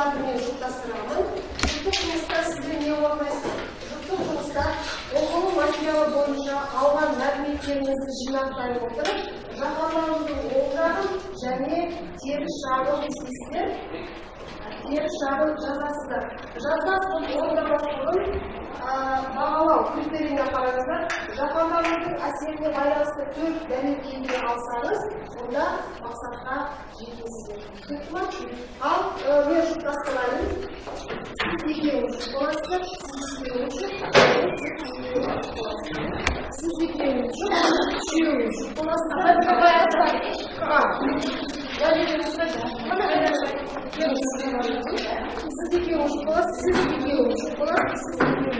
оқытушыларымен жұптастырамын жұптық жұмыста сіздерге орналасты жұптық жұмыста оқылу материалы бойынша алған мәліметтеріңізді жинақтай отырып жағалаудың оң жағын және теріс жағын естисіздер теріс жағын жазасыздар жазбас орындамас бұрын бағалау критерийіне қараңыздар жағалаудың әсеріне байланысты төрт дәлел келтіре алсаңыз онда мақсатқа жетесіздер. Ал мен жұптастырайын сіз екеуіңіз боласыздар сіз екеуіңіз сіз екеуіңіз жұп үшеуіңіз жұп боласыздар сіз екеуіңіз жұп боласыз сіз екеуіңіз жұп боласыз сіз екеуіңіз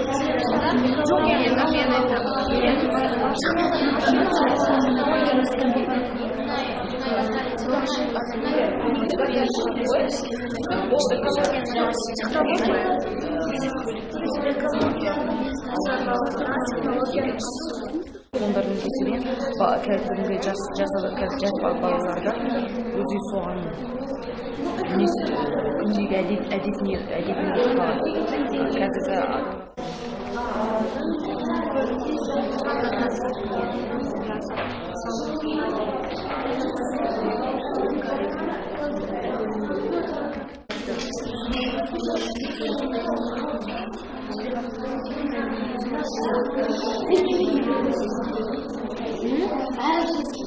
тапсырманы орындауға бір бір жарым минут уақыт кетеді ауызша бірінші жұпта талқылайсыздар жұпта талқылауға сұраушылар сосын оны дәптерге жазасыздар дәптерге жазғаннан кейін келесі жұпқа өткізесіздер келесі жұп сіздердің жұмыстарыңызды бағалайды түсінікті ма ал ғылымдардың кесірінен ба- кәдімгі жас жас ада- кәз- жас ба- балаларда өзі соған несі күндегі әдет әдетіне әдетіне қалады қазіргі адам ал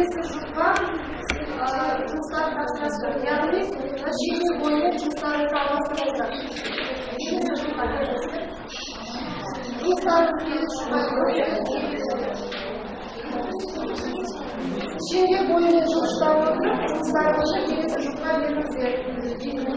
жұп келесі жұпқа ы, жұмыстарын тапсырасыздар яғни нәтиже бойынша жұмыстарыңызды алмастырыңыздар келесі жұпқа келесіздер жұмыстарыңыз келесі жұпқа шеңбер бойымен жұмыстар отырып жұмыстарыңызды келесі жұпқа беріңіздер шеңбер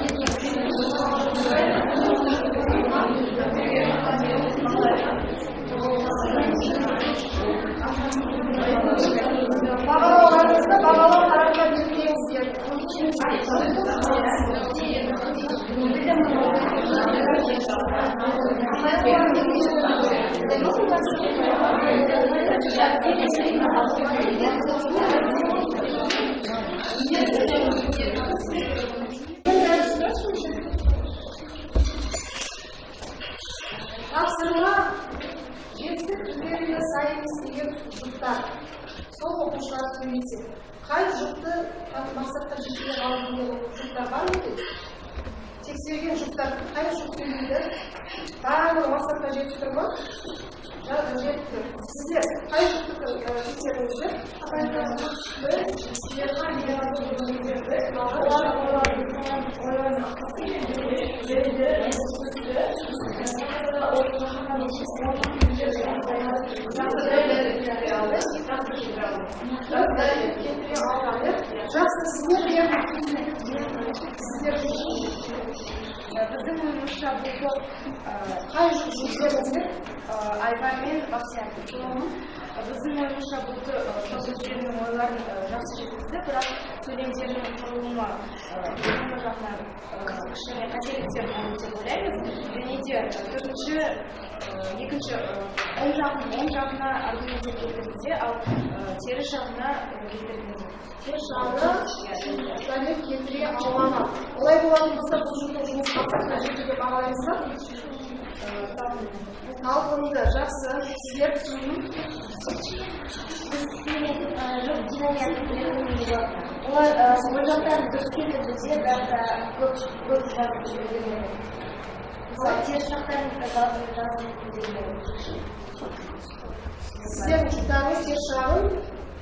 тапсырма жетістік критерийіне сай емес деген жұптар сол оқушылар сөйлесе қай жұпты мақсатқа жетуге алып келген жұптар бар екен тексеру істеген жұмыстарды қай жүктелді барлығы мақсатқа жетіп тұр ма? da öncelikle sizi Ayşe'nin içerisinde Amerikanlıkları yapan yaratılığını bitirdi. Olar olar yıkanan oranın akısı ilgili yerinde üstüde Amerika'da ortaklanan için ortak ücreti nasıl devletler aldı, nasıl kimler aldı. Özellikle kendini aldı. Jackson sizinle bir yapmak için sizinle bir şey біздің ойымызша бұл қай жүк жүздеріңіздер айбар мен бақсияр біздің ойымызша бұл өздерінің ойларын жақсы жеткізді. Бірақ сөйлемдерінің құрылымы жағынан кішкене қателіктер болды деп ойлаймыз. Және де төртінші екінші оң жағын оң жағына аргументтер келтірді де ал теріс жағына келтірген теріс жағына дәлел келтіре алмаған. Олай болатын болса бұл жұмыс мақсатына бағалаймыз ба талқыланды жақсы сіздер олар дұрыс бірақ көп көп мысалы теріс жақтарын жазып жазып сіздердің жұптарыңыз теріс жағын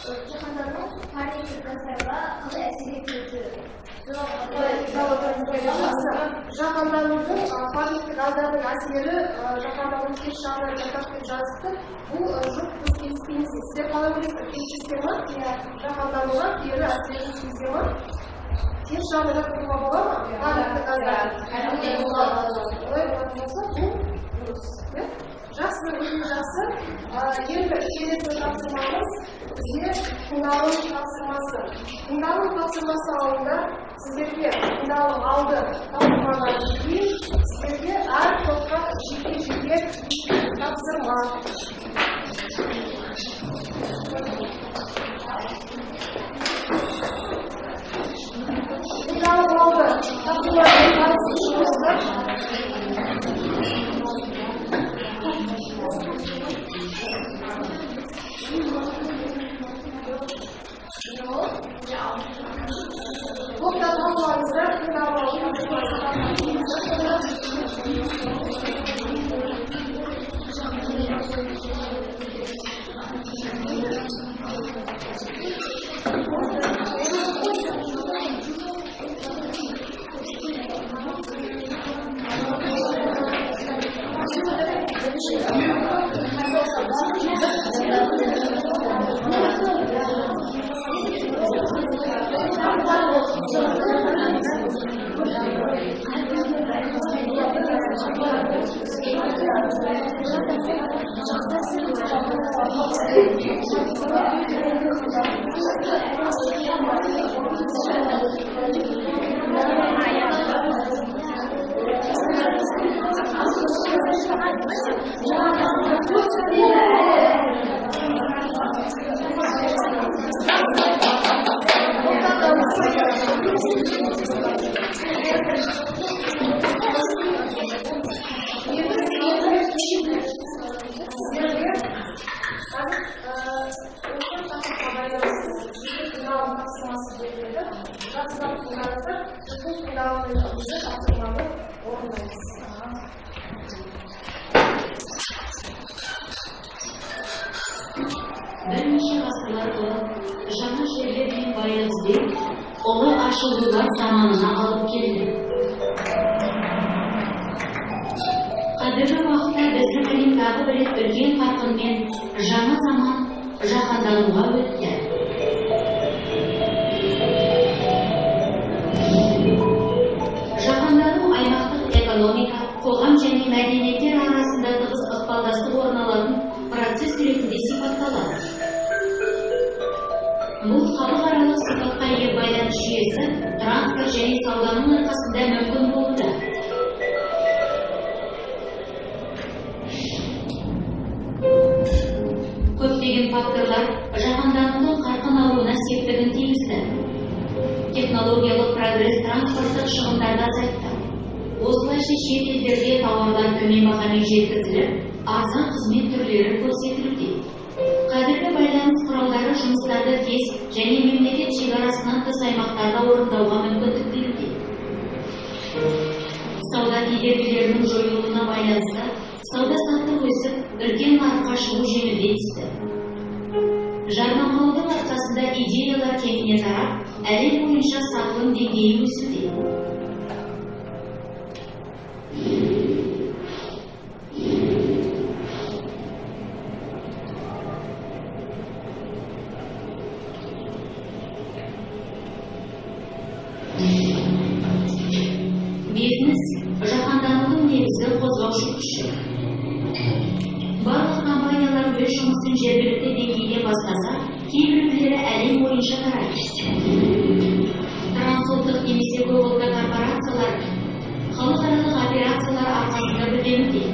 жаһандану парниктік газдарға қалай әсер етеді жаһанданудың әсері жаһандану теріс жағына жатады деп жазыпты бұл жоқ біз келіспейміз сіздер қалай ойлайсыздар келісесіздер ма иә жаһандануға кері әсерін тигізе ма теріс жағына жатқызуға бола ма парниктік газдар олай болатын болса бұл дұрыс иә жақсы өте жақсы енді келесі тапсырмамыз бізге тыңдалым тапсырмасы тыңдалым тапсырмасы алдында сіздерге тыңдалым алды тапсырмадан кейін сіздерге әр топқа жеке жеке тапсырма сипатталады. Бұл халықаралық сипатқа ие байланыс жүйесі транспорт және сауданың арқасында мүмкін болды. Көптеген факторлар жаһанданудың қарқын алуына септігін тигізді. Технологиялық прогресс транспорттық шығындарды азайтты. Осылайша шет елдерге тауарлар төмен бағамен жеткізіліп арзан қызмет түрлері байланыс жұмыстарды тез және мемлекет шекарасынан тыс аймақтарда орындауға мүмкіндік беруде. Сауда кедергілерінің жойылуына байланысты сауда саттық өсіп үлкен нарыққа шығу жеңілдей түсті. Жарнамалаудың арқасында идеялар кеңіне тарап әлем бойынша сатылым деңгейі өсуде. Бизнес жаһанданудың негізгі қозғаушы күші барлық компаниялар өз жұмысын жергілікті деңгейде бастаса кейбіреулері әлем бойынша тарайды трансұлттық немесе көпұлтты корпорациялар халықаралық операциялар арқасында гүлденуде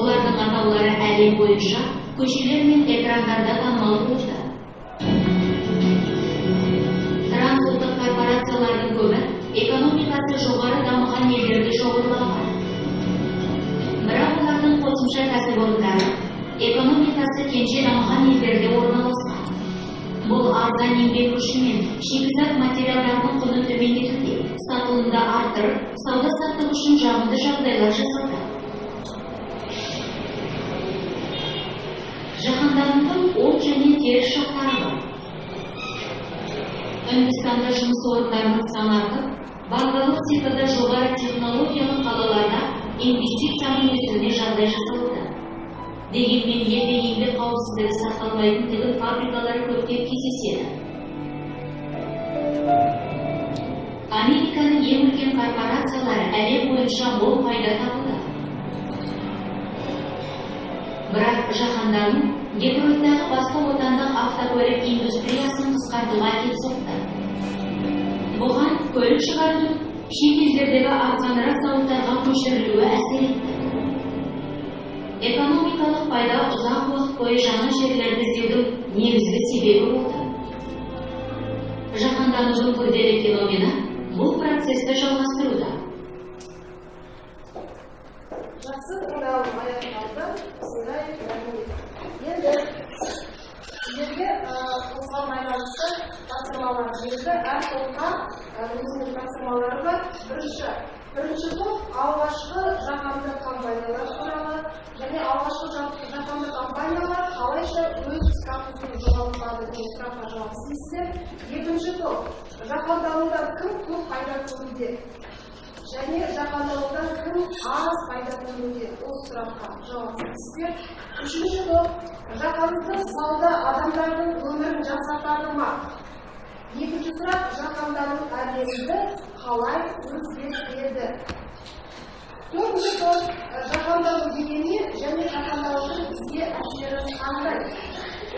олардың атаулары әлем бойынша көшелер мен экрандарда танымал болды. Шикізат материалдарының құнын төмендетуде сатылымды арттырып сауда саттық үшін жағымды жағдайлар жасауда жаһанданудың оң және теріс жақтары бар үндістанда жұмыс орындарының саны артып бангалық секілді жоғары технологиялық қалаларда инвестицияның өсуіне жағдай жасалуда дегенмен елде еңбек қауіпсіздігі сақталмайтын тігін фабрикалары көптеп кездеседі. Американың ең үлкен корпорациялары әлем бойынша мол пайда табуда бірақ жаһандану детройттағы басқа отандық автокөлік индустриясын қысқартуға әкеп соқты. Бұған көлік шығарудың шет арзанырақ зауыттарға көшірілуі әсер етті. Экономикалық пайда ұзақ уақыт бойы жаңа жерлерді іздеудің негізгі себебі болды. Жаһанданудың күрделі феномені бұл процесті жалғастыруда. Жақсы тыңдалым аяқталды енді сіздерге осыған байланысты тапсырмалар берілді. Әр топқа өзінің тапсырмалары бар. Бірінші бірінші топ алғашқы жаһанды компаниялар туралы және алғашқы жаһанды компаниялар қалайша өз статусын жоғалтпады деген сұраққа жауап іздейсіздер екінші топ жаһандануда кім көп пайда көруде? Және жаһанданудан кім аз пайда көруде? Осы сұраққа жауап іздейсіздер үшінші топ жаһандық сауда адамдардың өмірін жақсартады ма? Екінші сұрақ жаһандану әлемді қалай өзгертеді төртінші топ жаһандану деген не және жаһанданудың бізге әсері қандай?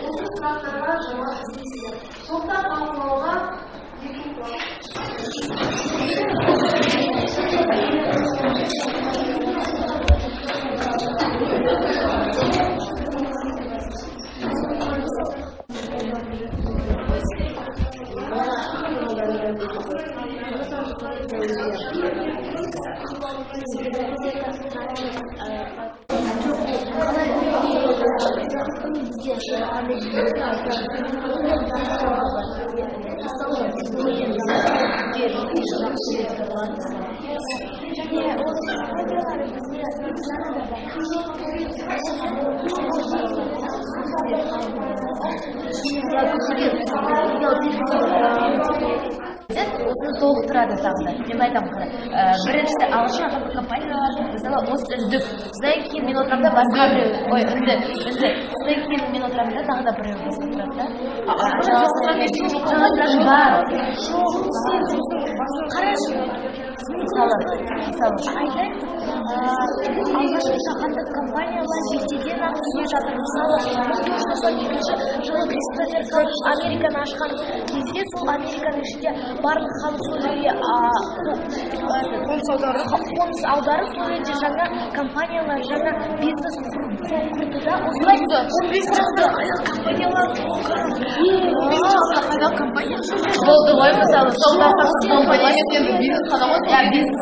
Осы сұрақтарға жауап іздейсіздер топтар талқылауға екі 要야기要에다녀왔 던. Осыны толықтырады тағы да мен айтамын қара ә, біріншісі ағылшын ағылшын компаниялар мысалы осы үздік содан кейін мен отырамын да басқа біреу ой үнді үнді содан кейін мен отырамын да тағы да біреу басқа тұрады да бар қарашы мысалы мысалы айтайын алғашқы жаһандық компаниялар ертеден ақ түзеп жатыр? Мысалы мың тоғыз жүз тоқсан екінші жылы кристофер колумб американы ашқан кезде сол американың ішінде барлық халық сол жерге қоныс аударып қоныс аударып сол жерде жаңа компаниялар жаңа бизнес құрды да осылай он бес жылда компаниялар болды ғой мысалы сол компания бизнес қана ғой. Бизнес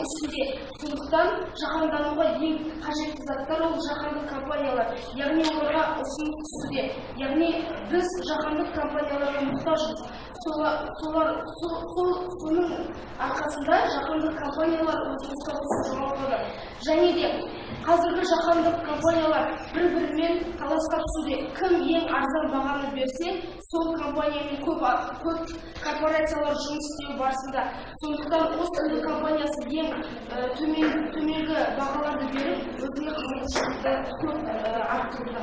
даму үстінде сондықтан жаһандануға ең қажетті заттар ол жаһандық компаниялар. Яғни оларға ұсыныс түсуде. Яғни біз жаһандық компанияларға мұқтажбыз. Солар сол- соның арқасында жаһандық компаниялар жоғалтады және де қазіргі жаһандық компаниялар бір бірімен таласқа түсуде. Кім ең арзан бағаны берсе сол компаниямен көп көп корпорациялар жұмыс істеу барысында. Сондықтан ост компаниясы ең ә, төмен төменгі бағаларды беріп өзіне қызметшілікті көп ә, арттыруда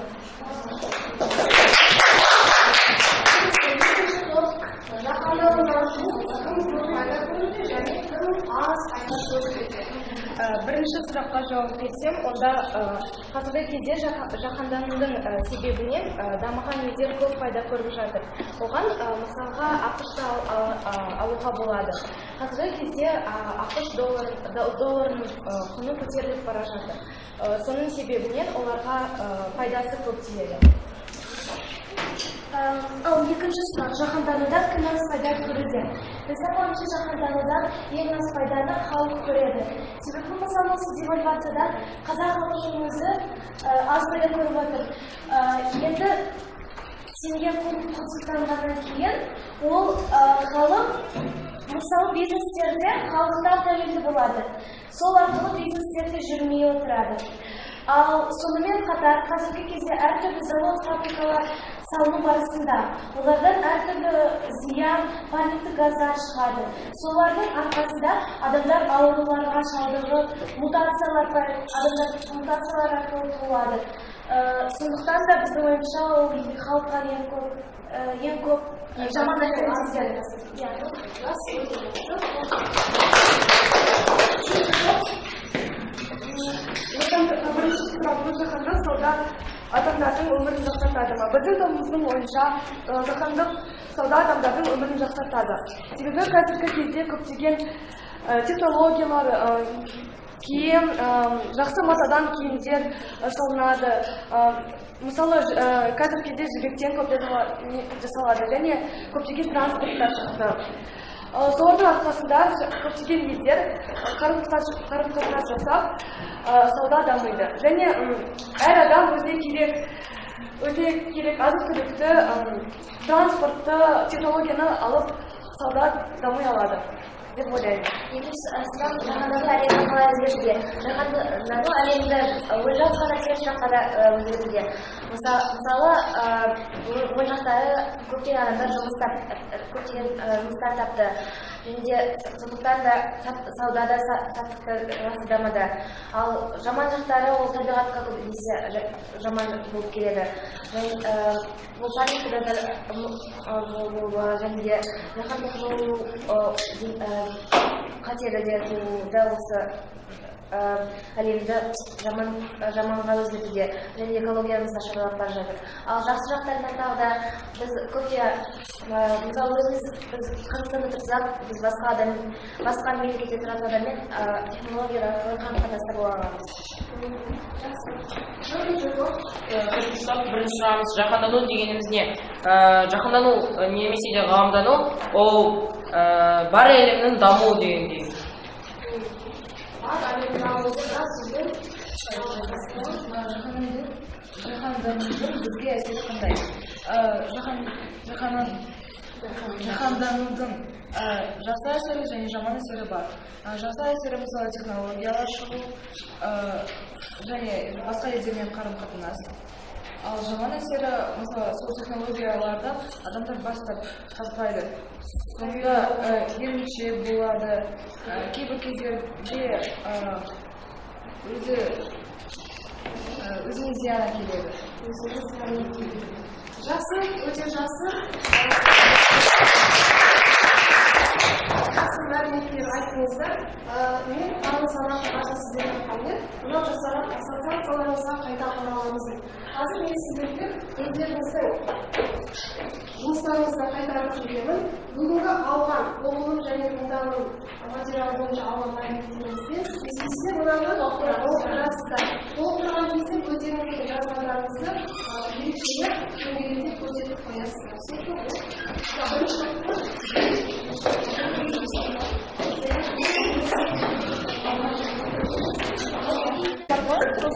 бірінші сұраққа жауап берсем онда ә, қазіргі кезде жаһ- жаһанданудың ә, себебінен дамыған елдер көп пайда көріп жатыр. Оған мысалға ақш алуға болады. Қазіргі кезде ақш доллар, до- долларының құны көтеріліп бара жатыр. Соның себебінен оларға пайдасы көп тиеді. Ал екінші сұрақ. Жаһанданудан кім аз пайда көруде біздің ойымызша жаһанданудан ең аз пайданы халық көреді. Себебі мысалы осы девальвациядан қазақ халқының өзі аз пайда көріп отыр. Енді теңге құнсызданғаннан кейін ол халық мысалы бизнестерде халықтан тәуелді болады. Сол арқылы бизнестерде жүрмей отырады. Ал сонымен қатар қазіргі кезде әртүрлі завод фабрикалар салыну барысында олардан әртүрлі зиян парниктік газдар шығады солардың арқасында адамдар ауруларға шалдығып мутациялар адамдар мутациялар арқылы туылады Ә, сондықтан да біздің ойымызша ол халыққа ең көп ә, ең көп ә, жаман иә бірінші сұрақ бұл сауда адамдардың өмірін жақсартады ма? Біздің тобымыздың ойынша жаһандық сауда адамдардың өмірін жақсартады. Себебі қазіргі кезде көптеген технологиялар киім жақсы матадан киімдер салынады. Мысалы қазіргі кезде жібектен көп жасалады және көптеген транспорттар шықты. Солардың арқасында ж- көптеген елдер қарым қарым қатынас жасап ә, сауда дамиды. Және әр адам өзіне керек өзіне керек азық түлікті транспортты технологияны алып сауда дами алады. Ойлаймын екінші әлемді қалай өзгертуде жаһандану әлемді мысалы ол жақтары көптеген адамдар көптеген жұмыстар тапты және де сондықтан да саудада са- саттықта жақсы дамыды. Ал жаман жақтары ол табиғатқа көбінесе жа- жаман болып келеді. Бұл, және де жаһандық ди- ә, қатері де тууы да осы әлемді жаман жаманға өзгертуге және экологиямыз нашарлап бара жатыр ал жақсы жақтарынан тағы да біз көпте мысалы өзіміз біз қазақстанда тұрсақ біз басқа адам басқа мемлекетте тұратын адаммен технологиялар арқылы қарым қатынаста бола аламыз? Бірінші сұрағымыз жаһандану дегеніміз не? Жаһандану немесе де ғаламдану ол бар әлемнің дамуы дегендей бар әлемді дамуында сіздің жаһанданудың бізге әсері қандай Ә, жаһан жаһаннан жаһанданудың жақсы әсері және жаман әсері бар. Жақсы әсері мысалы технологиялар шығу және басқа елдермен қарым қатынас ал жаман әсері мысалы сол технологиялардан адамдар бас тарт- тартпайды. Сонда еріншек болады кейбір кездерде өзі өзіне зиян әкеледі жақсы өте жақсы жақсы мәліметтер айттыңыздар Ә, мен тағы санап қағазда сіздерге айтқанмен мынау жасаған ассоциацияларымызға қайта ораламыз қазір мен сіздерге өздеріңіздің жұмыстарыңызға қайтарып жіберемін бүгінгі алған оқылым және тыңдалым материалы бойынша алған мәліметтеріңізбен сіздер мынаны толықтырасыздар толықтырған кезде өздеріңіздің жазғандарыңызды ерекшелеп көрсетіп қоясыздар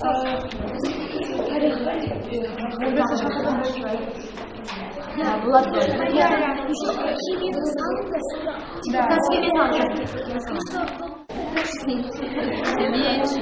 түсінікті ғой? бірінші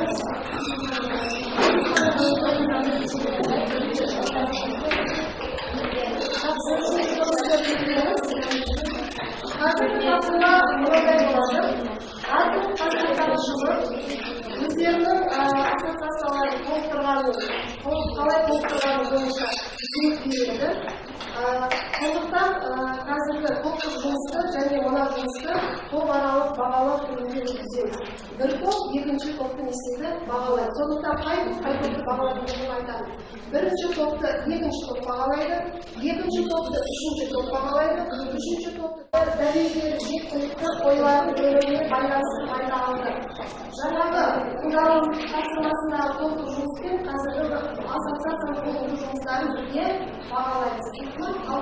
өткіземіз бір топ екінші топты не істейді бағалайды сондықтан қай қай топты бағалайтындығын айтамын бірінші топты екінші топ бағалайды екінші топты үшінші топ бағалайды үшінші топты дәлелдері жеткілікті қойылатын бөліміне байланысты пайдаланды жаңағы тыңдалым тапсырмасындағы толтыру жұмыспен қазіргі ассоциацияның толтыру жұмыстарын бірге бағалаймыз ал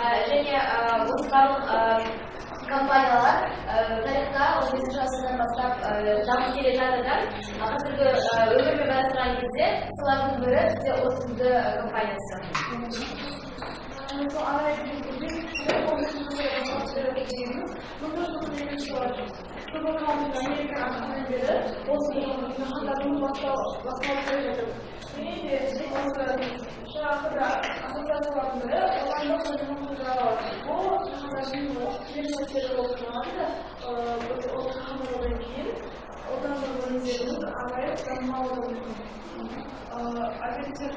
және осы барлық компаниялар. Тарихта он бесінші ғасырдан бастап дамып келе жатыр да? Қазіргі өмірмен байланыстырған кезде солардың бірі бізде осынды компаниясы Оперативтік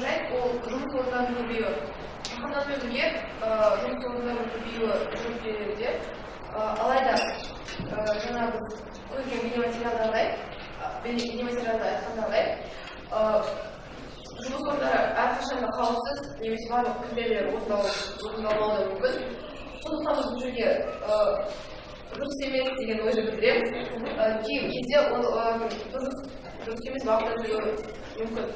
жайт ол жұмыс орындарының көбеюі жаһандану өнер жұмыс орындарының көбеюі жүктелуде алайда жаңа біз көрген бейнематериалдағыдай бейнематериалда айтқандағыдай жұмыс орындары әрқашан да қауіпсіз немесе барлық критерийлер орындалмауы да мүмкін сондықтан біз бұл жерге дұрыс емес деген ойды білдіреміз кей кезде ол дұрыс емес бағытта жүруі мүмкін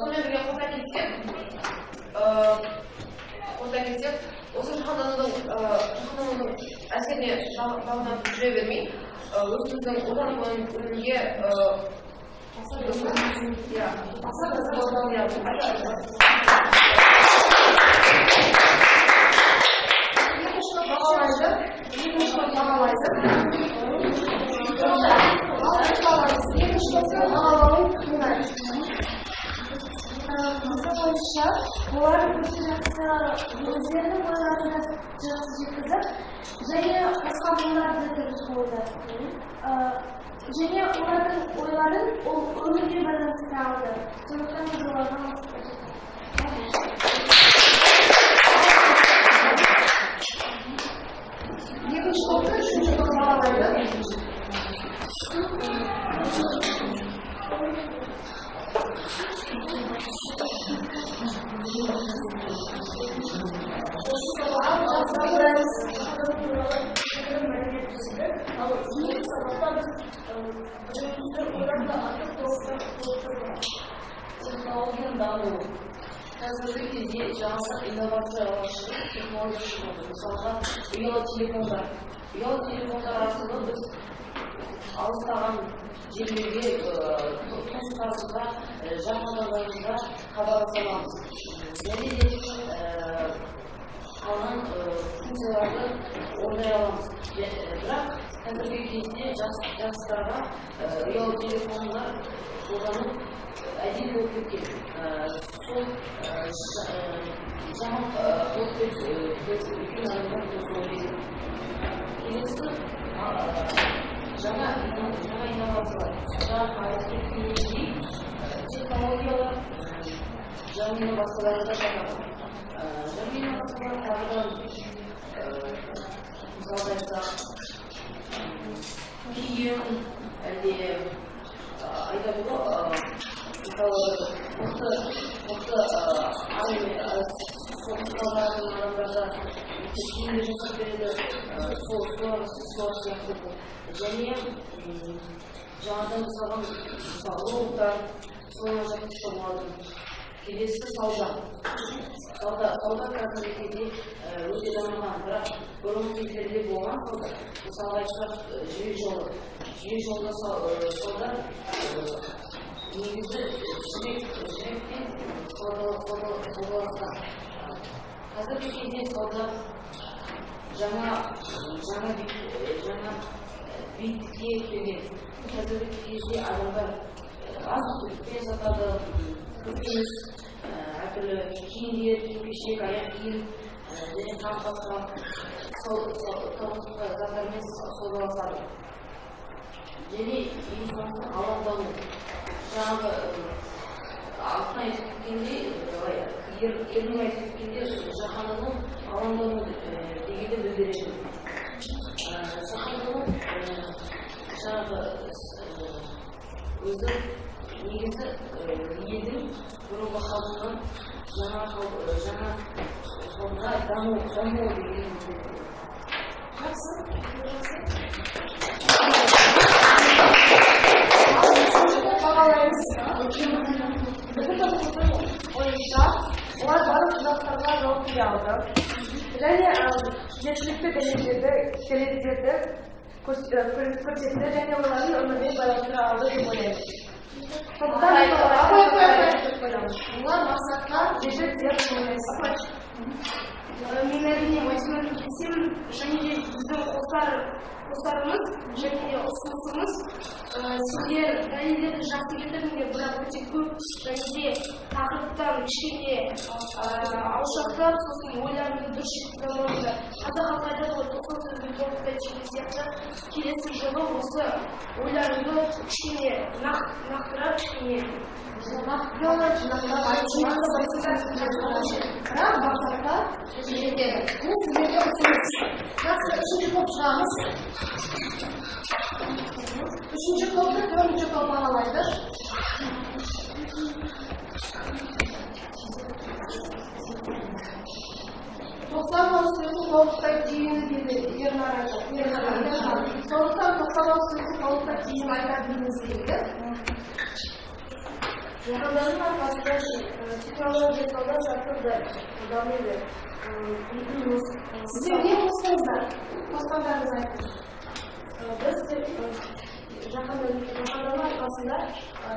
сонымен бірге қоса кетсек қоса кетсек осы жаһанданудың жаһанданудың әсеріне бағынып жүре бермей өзіміздің отандық өнімге иә олар өте жақсы өздерінің ойларын да жақсы жеткізіп және басқа ойларды дұрыс болды және олардың ойларын ол өмірге байланыстыра алды сондықтан біз оларға екінші топты үшінші топ бағалайды технологияның дамуы қазіргі кезде жаңа инновациялар шығып технология шығады мысалға ұялы телефондар ұялы телефондар арқылы біз алыстаған жерлерге туыстарымызға жақын адамдарымызға хабарласа аламыз және де қалған функцияларды орындай аламыз бірақ қазіргі кезде жас жастарға ұялы телефондар қолдану әдет болып кеткен сол жаман үлкен келесі жаңа жаңа инновациялар жаңа технологиялар жаңа инновациялар да жатады жаңа инновациялар тағыдан мысалға айтсақ киім әлде айтады ғой мысалы мықты мықты армия соғысқа адамдарда киімдер жасап береді сол сол сияқты және жаңадан жасалған мысалы роботтар соларға жатқызса болады келесі сауда. Сауда сауда қазіргі кезде өте дамыған бірақ бұрынғы кездерде болған сауда. Мысалға айтсақ жібек жолы жібек жолда сауда негізі жібек жібекпен саудаласқан қазіргі кезде сауда жаңа жаңа жаңа биіктікке келген қазіргі кезде адамдар азық түлікпен сатады әртүрлі киімдер киім кешек аяқ киім және тағы басқа тұрмыстық заттармен саудаласады және ең соңғысы алаңдану жаңағы алтын айтып кеткендей ердің айтып кеткенде жаһандану алаңдану дегенді білдіреді жаһандану жаңағы өзі негізі елдің бұрынғы халқынан жаңа жаңа халыққа даму даму деген бойынша олар барлық сұрақтарға жауап бере алды және жеткілікті дәлелдерді дәлелдерді көрсетті және олардың өмірмен байланыстыра алды деп ойлаймын олар мақсатқа жетті деп ойлаймын мен әрине ойсымен келісемін және де біздің қостар қостарымыз және де ұсынысымыз сіздер дәлелдерді жақсы келтірдіңдер бірақ өте көп және де тақырыптан кішкене алшақтап сосын ойларыңды дұрыс жеткізе алмадыңдар қазақ халқы айтады ғой тоқсан сөзбен толықтай түйген сияқты. Келесі жылы осы ойларыңды кішкене нақтырап кішкене нақтылап бірақ бұл сіздерге ұсыныс. Жақсы үшінші топ ауыз сөздің толықтай түйінін айта білуіміз керек Жаһандану арқасында технология сауда саттық дамиды. сіздер не қостыңыздар қосқандарыңыз айтыңыз Біз жаһандану арқасында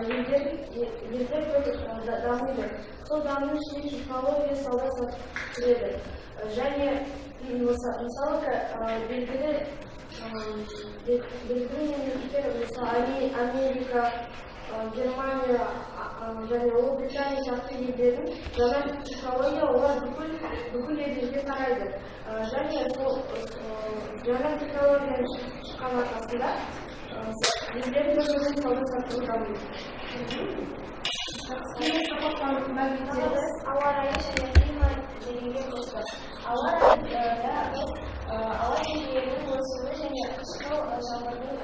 елдер көп дамиды. Сол даму ішінде технология сауда саттық кіреді. Және мысалы белгілі белгілі мемлекеттер мысалы Америка, Германия және ұлыбритания сияқты елдердің жаңа технология олар бүкіл бүкіл елдерге тарайды және сол жаңа технология шыққан арқасында елдер бір бірінің сауда саттығы дамиды ауа райы және климат дегенге қосты ауа райында ауа деңгейінің өсуі және қышқыл жаңбырдың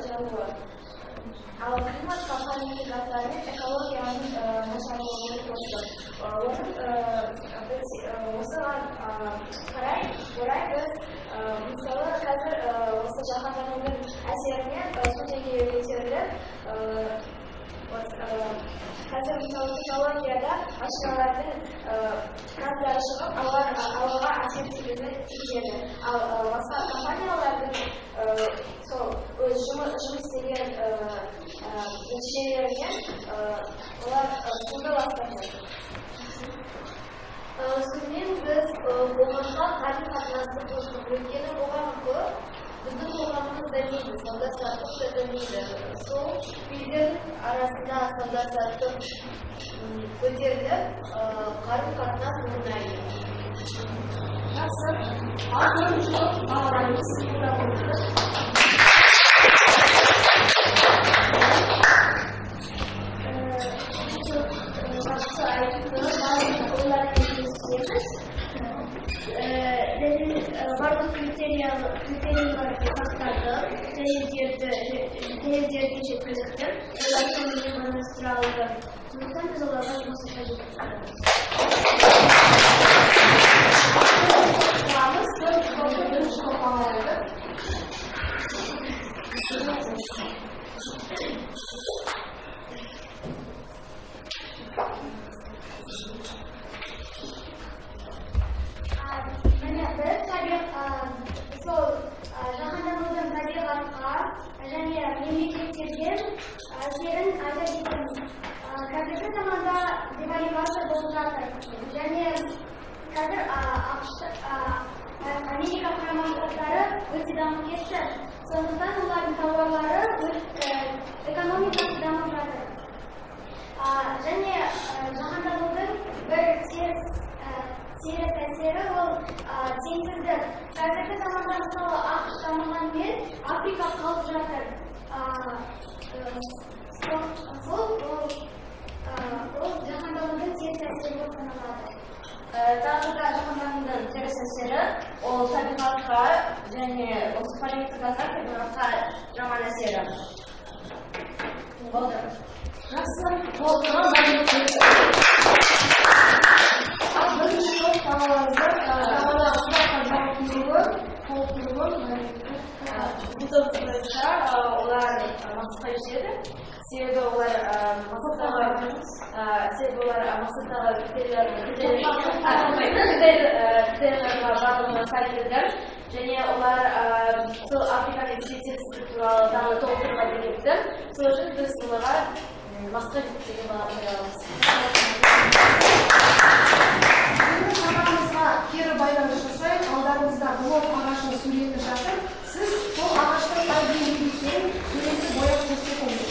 ал климатқа қажетті заттар мен экологияның нашарлауына қосты осыған қарай орай біз мысалы қазір осы жаһанданудың әсерінен су деңгейі көтеріліп қазір мысалы технологияда машиналардың газдары шығып ауаға әсер тигізеді ал басқа компаниялардың сол жұмыс істеген нәтижелерінен олар ластайды сонымен біз қоғамға қарым қатынасты қостық өйткені қоғам көп біздің қоғамымыз дамиды сауда саттық та дамиды сол елдердің арасында сауда саттық көтеріліп қарым қатынас орнайды жақсы ал барлық критерияларды сақтадық дәлелдерді дәлелдерге сонымен байланыстыра алды сондықтан біз оларға жұмыс қажет төртінші топты бірінші топ бағалайды міне біз табиғ сол жаһанданудың табиғатқа және мемлекеттерге әсерін айта кетеміз қазіргі заманда девальвация болып жатыр және қазір ақш америка құрама штаттары өте дамып кетті сондықтан олардың тауарлары экономикасы дамып жатыр және жаһанданудың бір теріс теріс әсері ол теңсіздік қазіргі заманда мысалы ақш дамығанмен африка қалып жатыр сол ол ол жаһанданудың әсері тағы да жаһанданудың теріс әсері ол табиғатқа және осы полиция газдар табиғатқа жаман әсері болды жақсы олар себебі олар мақсаттағы себебі олар мақсаттағы критерияларға барлығына сай келді және олар сол африканың тетексіздік туралы тағы толықтыруға келіпті сол үшін біз оларға Біздің шамамызға кері байланыс жасайық. Алдарыңызда блок ағашының суреті жатыр. Сіз сол ағаштың екенін суретті бояп көрсетіңіз.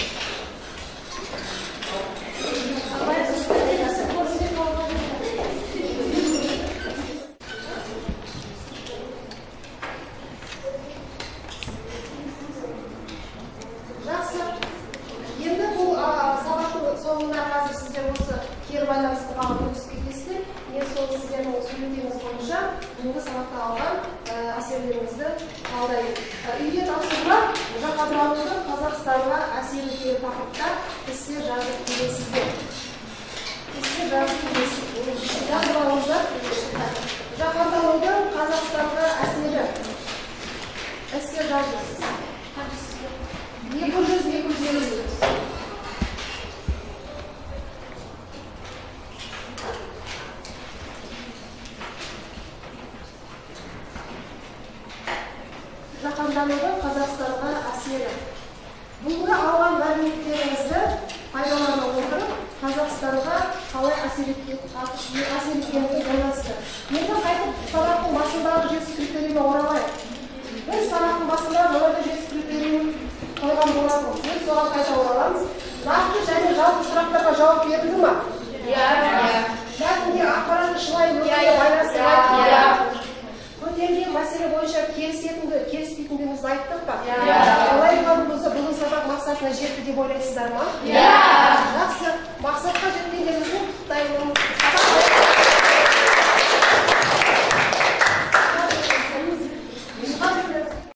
талдайды э, үйге тапсырылып жақадыраудың қазақстанға әсері еткен тақырыпта эссе жазып келесіздер. Эссе жазып келесіздер. Жазбаңыздар жақадыраудың қазақстанға әсері. Эссе жазыңыз екі жүз екі жүз елу.